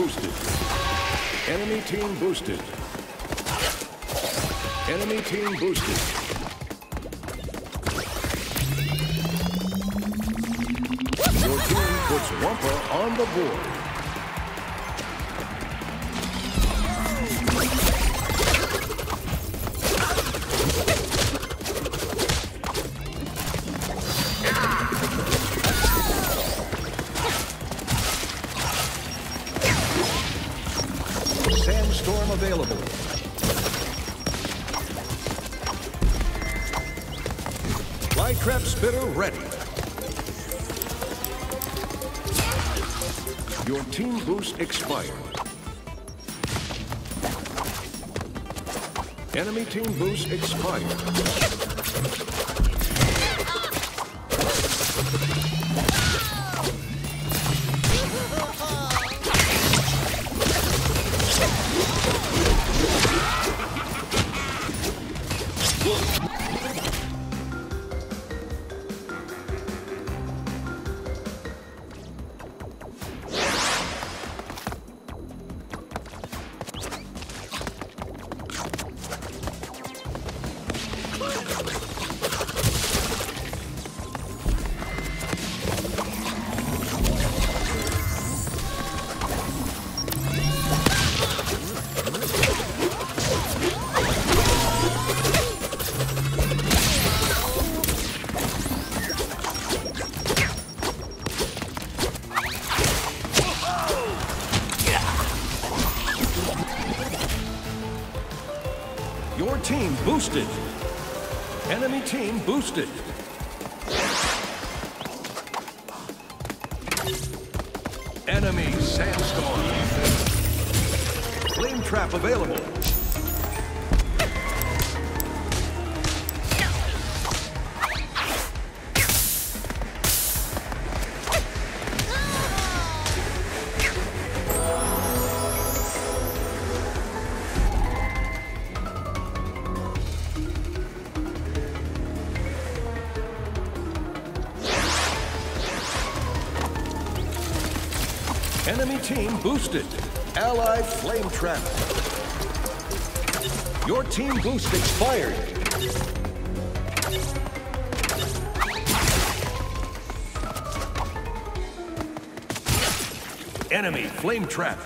boosted. Enemy team boosted. Enemy team boosted. Your team puts Wumpa on the board. Available. Flytrap spitter ready. Your team boost expired. Enemy team boost expired. Boosted. Enemy team boosted. Enemy sandstorm. Flame trap available. Enemy team boosted. Allied flame trap. Your team boost expired. Enemy flame trap.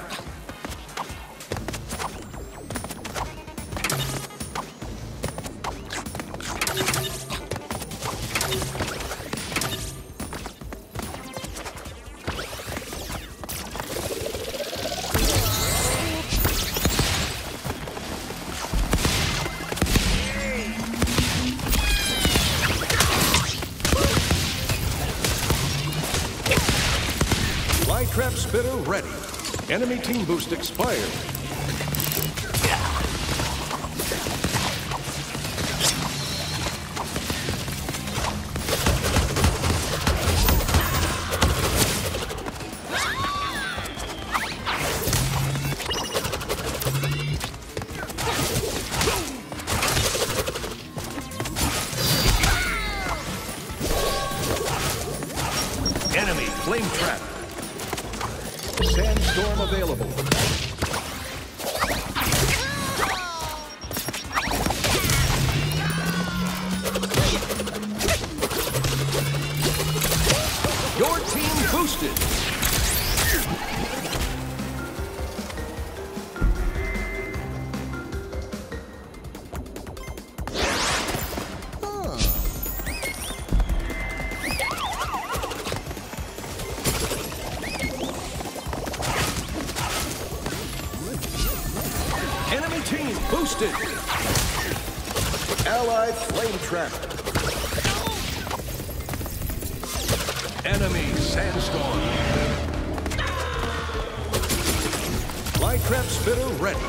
Flytrap spitter ready. Enemy team boost expired. Sandstorm available. Your team boosted. Boosted. Allied flame trap. Enemy sandstorm. Flytrap spitter ready.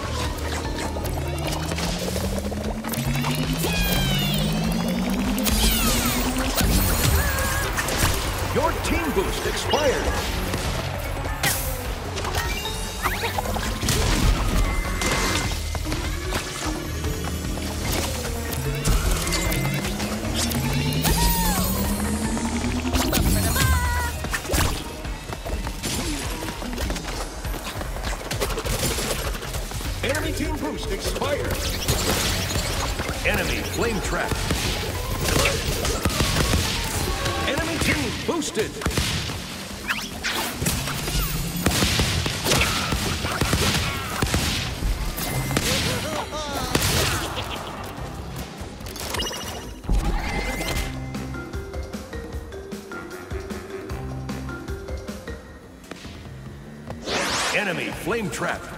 Your team boost expired. Team boost expired. Enemy flame trap. Enemy team boosted. Enemy flame trap.